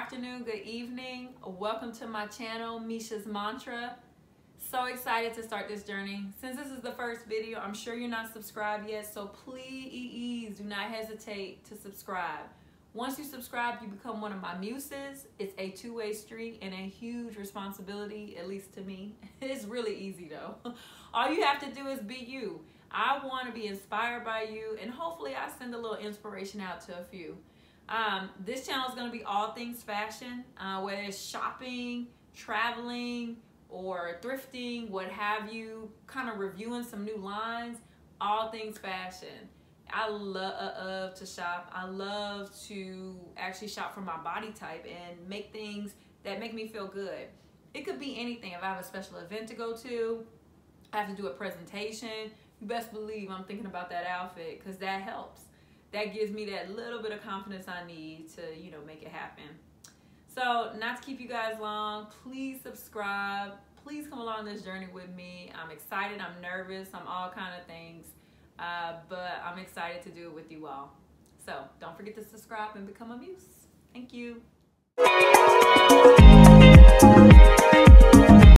afternoon, good evening. Welcome to my channel, Mesha's Mantra. So excited to start this journey. Since this is the first video, I'm sure you're not subscribed yet, so please do not hesitate to subscribe. Once you subscribe, you become one of my muses. It's a two-way street and a huge responsibility, at least to me. It's really easy though. All you have to do is be you. I want to be inspired by you, and hopefully I send a little inspiration out to a few. Um, this channel is going to be all things fashion, uh, whether it's shopping, traveling, or thrifting, what have you, kind of reviewing some new lines, all things fashion. I love to shop. I love to actually shop for my body type and make things that make me feel good. It could be anything. If I have a special event to go to, I have to do a presentation, you best believe I'm thinking about that outfit because that helps that gives me that little bit of confidence I need to, you know, make it happen. So, not to keep you guys long, please subscribe. Please come along this journey with me. I'm excited, I'm nervous, I'm all kind of things, uh, but I'm excited to do it with you all. So, don't forget to subscribe and become a muse. Thank you.